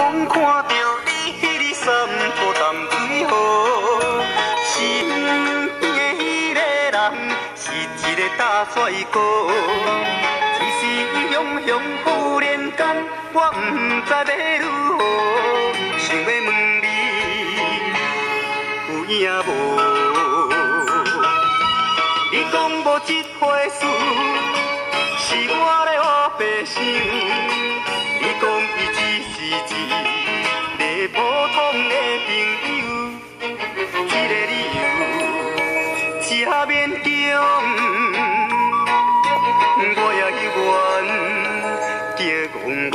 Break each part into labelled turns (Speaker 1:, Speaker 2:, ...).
Speaker 1: 讲看到你迄个山坡淡水河，身边的迄个人是一个大帅哥。一时雄雄忽然间，我不知要如何，想要问你有影无？你讲无一回事，是我咧胡白想。普通的朋友，这个理由正勉强，我也愿着戆戆。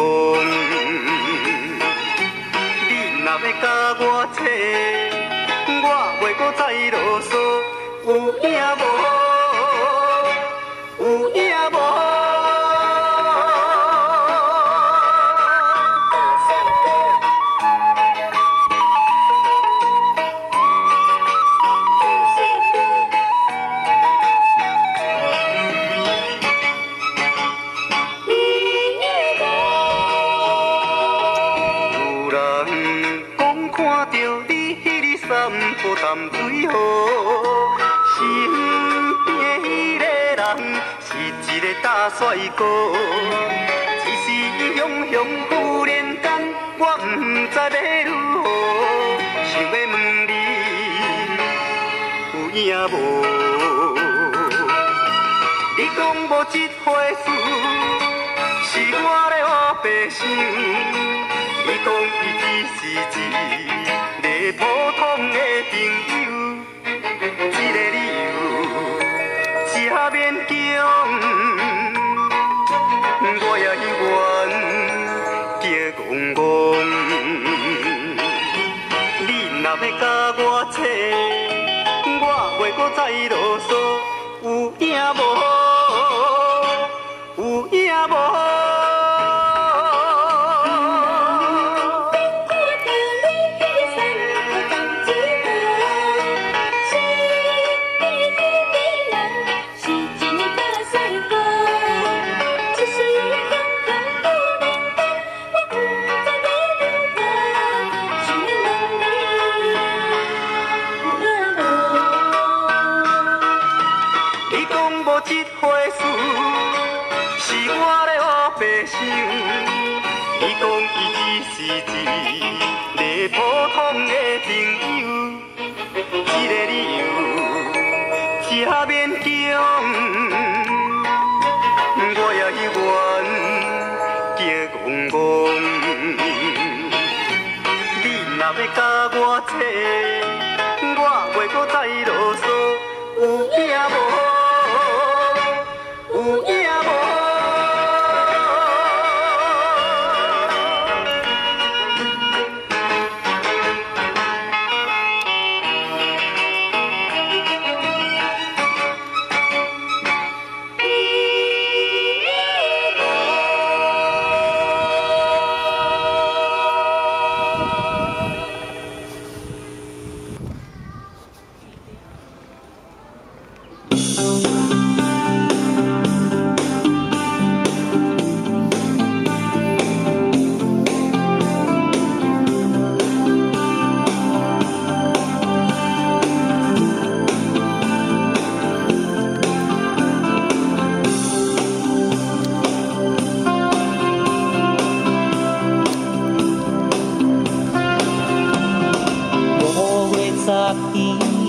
Speaker 1: 你若要甲我找，我袂搁再啰嗦，有影无？你迄个山坡淡水河，身边迄个人是一个大帅哥。一时雄雄忽然间，我毋知要如何，想要问你有影无？你讲无？一回事，是我咧胡白想。你讲伊只是一个普通若要甲我找，我袂搁再啰嗦，有影无？有影无？伊只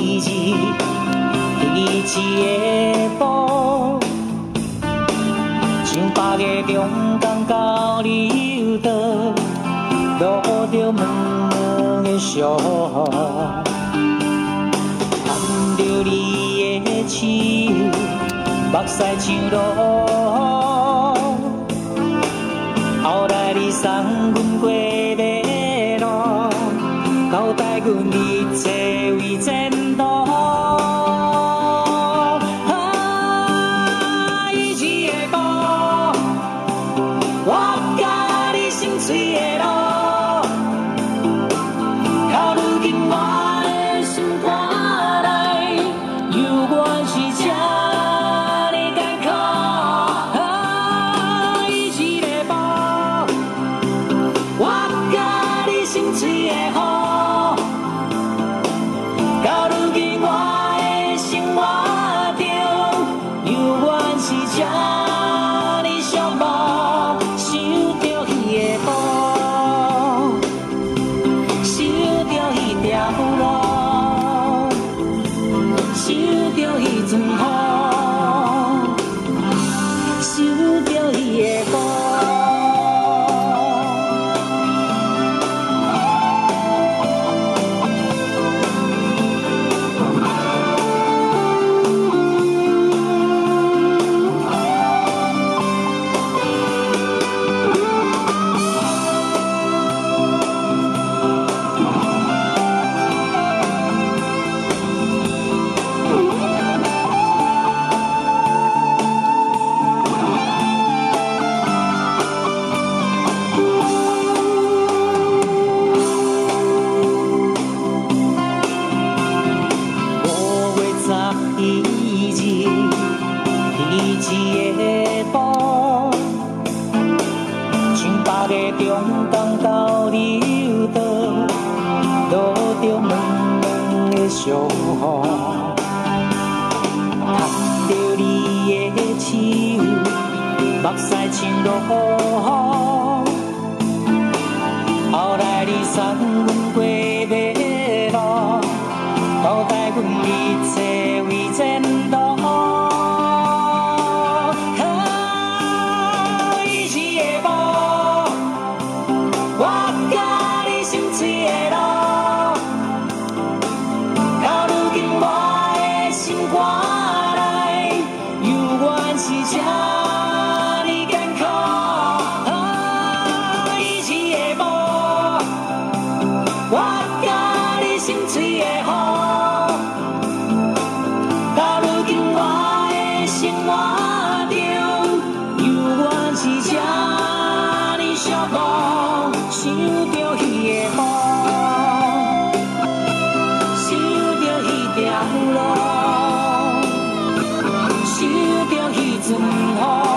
Speaker 1: 一
Speaker 2: 日，第一个步，上百个中港交流道，路着满满的伤，牵着你的手，目屎像落。后来你送阮过有一种的步，像北个中港到柳岛，落着软软的小雨，牵着你的手，目屎像落雨。生活中，犹原是这呢寂寞，想着彼的雨，想着彼条路，想着彼阵风。